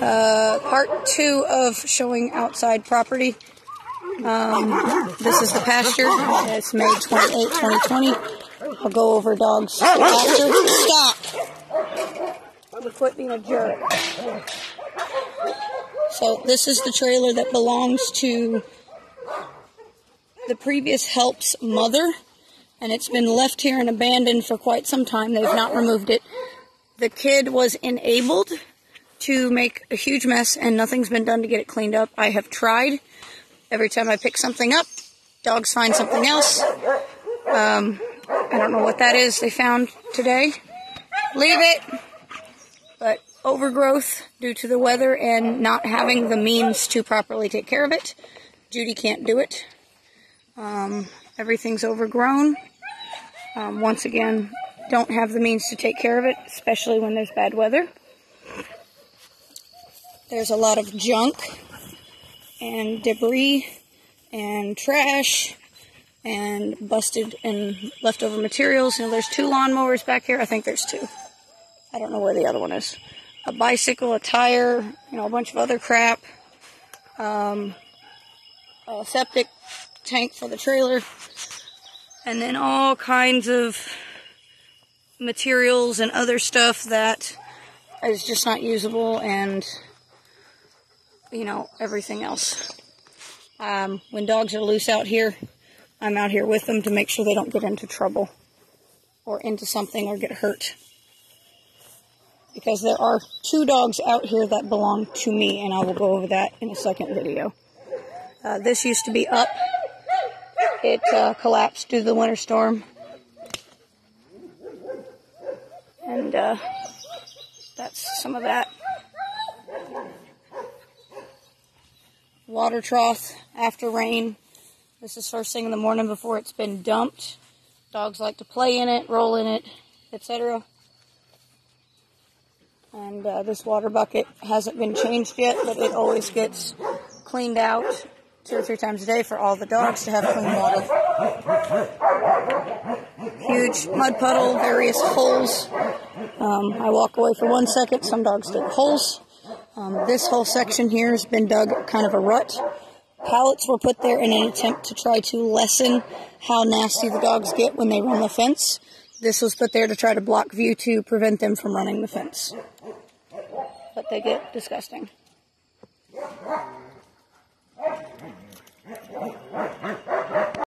Uh, part two of showing outside property. Um, this is the pasture. It's May 28, 2020. I'll go over dogs. Stop! Quit being a jerk. So this is the trailer that belongs to the previous help's mother, and it's been left here and abandoned for quite some time. They've not removed it. The kid was enabled to make a huge mess, and nothing's been done to get it cleaned up. I have tried. Every time I pick something up, dogs find something else. Um, I don't know what that is they found today. Leave it. But overgrowth due to the weather and not having the means to properly take care of it. Judy can't do it. Um, everything's overgrown. Um, once again, don't have the means to take care of it, especially when there's bad weather. There's a lot of junk and debris and trash and busted and leftover materials. You know, there's two lawnmowers back here. I think there's two. I don't know where the other one is. A bicycle, a tire, you know, a bunch of other crap. Um, a septic tank for the trailer. And then all kinds of materials and other stuff that is just not usable and you know, everything else. Um, when dogs are loose out here, I'm out here with them to make sure they don't get into trouble or into something or get hurt. Because there are two dogs out here that belong to me, and I will go over that in a second video. Uh, this used to be up. It uh, collapsed due to the winter storm. And uh, that's some of that. Water trough after rain. This is first thing in the morning before it's been dumped. Dogs like to play in it, roll in it, etc. And uh, this water bucket hasn't been changed yet, but it always gets cleaned out two or three times a day for all the dogs to have clean water. Huge mud puddle, various holes. Um, I walk away for one second. Some dogs dig holes. Um, this whole section here has been dug kind of a rut. Pallets were put there in an attempt to try to lessen how nasty the dogs get when they run the fence. This was put there to try to block view to prevent them from running the fence. But they get disgusting.